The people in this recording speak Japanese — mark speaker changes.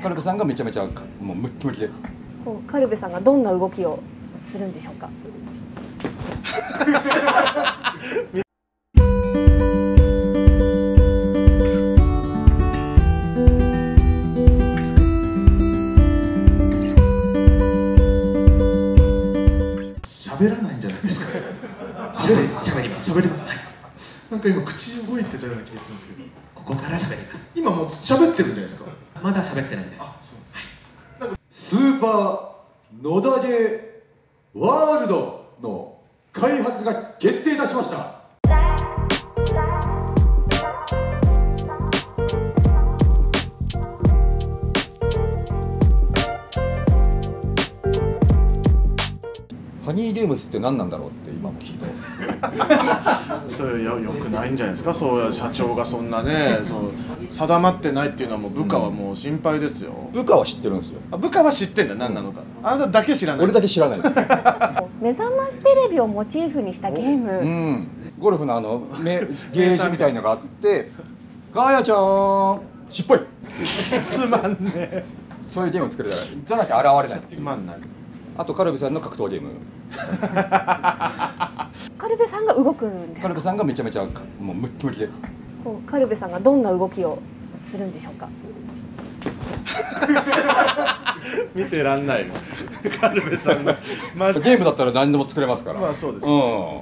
Speaker 1: カルベさんがめちゃめちゃかもうムッキムキで。
Speaker 2: こうカルベさんがどんな動きをするんでしょうか？
Speaker 3: 喋らないんじゃないですか？
Speaker 4: 喋ります喋ります。
Speaker 3: 喋ります、なんか今口動いてたような気がするんですけど。
Speaker 4: ここから喋ります。
Speaker 3: 今もう喋ってるんじゃないですか？
Speaker 4: まだ喋ってないんです。
Speaker 3: あそう
Speaker 5: スーパー野田ゲーワールドの開発が決定いたしました
Speaker 1: ハニーゲームズって何なんだろうって今も聞いて。
Speaker 3: それよよくないんじゃないですか？そうや社長がそんなねその定まってないっていうのはもう部下はもう心配ですよ、
Speaker 1: 部下は知ってるんですよ。
Speaker 3: あ部下は知ってんだ？何なのか。あなただけ知らない。
Speaker 1: 俺だけ知らない。
Speaker 2: 目覚ましテレビをモチーフにしたゲーム、
Speaker 1: うん。ゴルフのあのめゲージみたいのがあって「ガーヤちゃんしっぽい!
Speaker 3: つ まんね」
Speaker 1: そういうゲームを作れたらじゃなきゃ現れないんですよ
Speaker 3: つまんな。い
Speaker 1: あとカルベさんの格闘ゲーム。
Speaker 2: カルベさんが動くんです
Speaker 1: カルベさんがめちゃめちゃかもうムッキムキで
Speaker 2: こうカルベさんがどんな動きをするんでしょうか？
Speaker 3: 見てらんない。よ カルベさんのまあ。
Speaker 1: ゲームだったら何でも作れますから。
Speaker 3: まあそうです
Speaker 1: うん